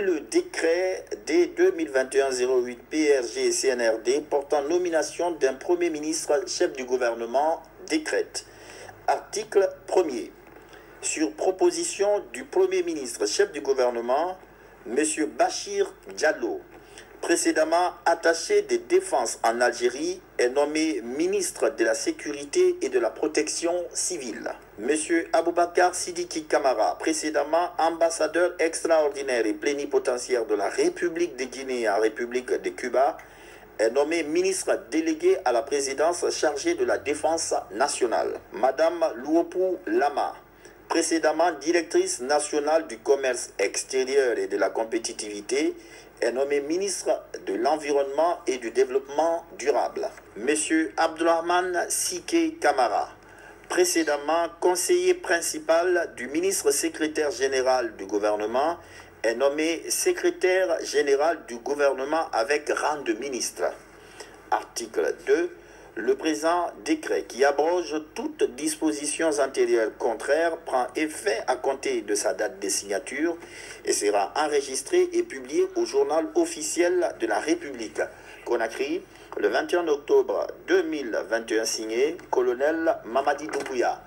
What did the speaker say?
le décret D2021-08 PRG CNRD portant nomination d'un Premier ministre chef du gouvernement, décrète. Article 1er. Sur proposition du Premier ministre chef du gouvernement, M. Bachir Diallo, précédemment attaché des défenses en Algérie, est nommé ministre de la Sécurité et de la Protection civile. M. Aboubakar Sidiki Kamara, précédemment ambassadeur extraordinaire et plénipotentiaire de la République de Guinée en République de Cuba, est nommé ministre délégué à la présidence chargée de la défense nationale. Madame Louopou Lama, précédemment directrice nationale du commerce extérieur et de la compétitivité, est nommé ministre de l'Environnement et du Développement durable. Monsieur Abdulrahman Sike Kamara, précédemment conseiller principal du ministre secrétaire général du gouvernement, est nommé secrétaire général du gouvernement avec rang de ministre. Article 2 le présent décret qui abroge toutes dispositions antérieures contraires prend effet à compter de sa date de signature et sera enregistré et publié au journal officiel de la République. Conakry, le 21 octobre 2021 signé, colonel Mamadi Doumbouya.